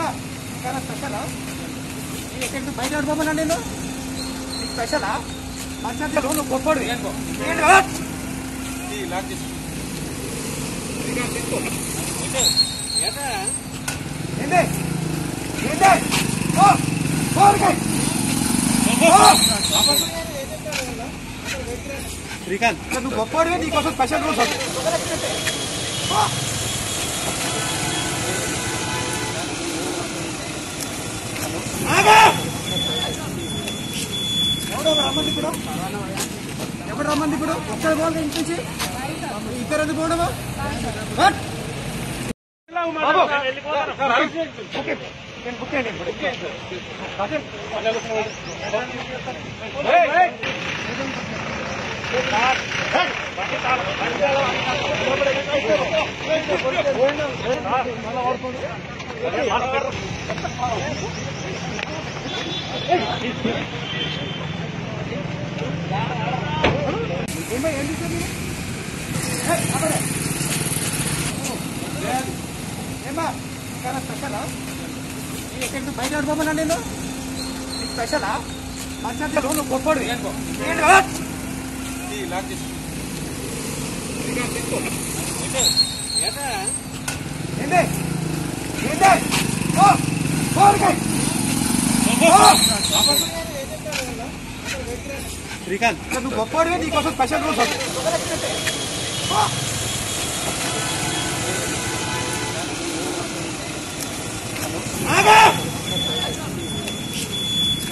ఇంకా స్పెషలా ఎక్కడికి? బయట ఆడిపోమన్నా నేను? నీకు స్పెషలా మంచిగా నువ్వు గొప్పడు ఏంటి? ఏంటి? ఓ కోరికాయ శ్రీకాంత్. నువ్వు గొప్పడివే నీకోసం స్పెషల్ రూల్స్ ఎవడో రమ్మంది ఇప్పుడు? ఎవడు రమ్మంది ఇప్పుడు? ఒక్కడ పోవాలి ఇంటి నుంచి? ఇద్దరు ఎందుకు పోవడమా బుక్ చేయండి ఇప్పుడు. రాజన్, ఏయ్, స్పెషలా ఎక్కడికి బయట ఆడిపోమన్నా నేను స్పెషలా గొప్పడు శ్రీకాంత్. నువ్వు గొప్పడివే నీకోసం స్పెషల్ రూల్స్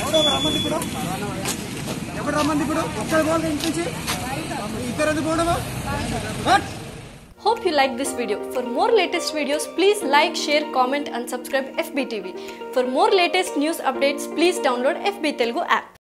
ఎవడో రమ్మంది ఇప్పుడు? ఎవడు రమ్మంది ఇప్పుడు? ఒక్కడ పోవాలి ఇంటి నుంచి ఇద్దరు ఎందుకు పోవడమా? Hope you like this video. For more latest videos, please like, share, comment and subscribe FBTV. For more latest news updates, please download FB Telugu app.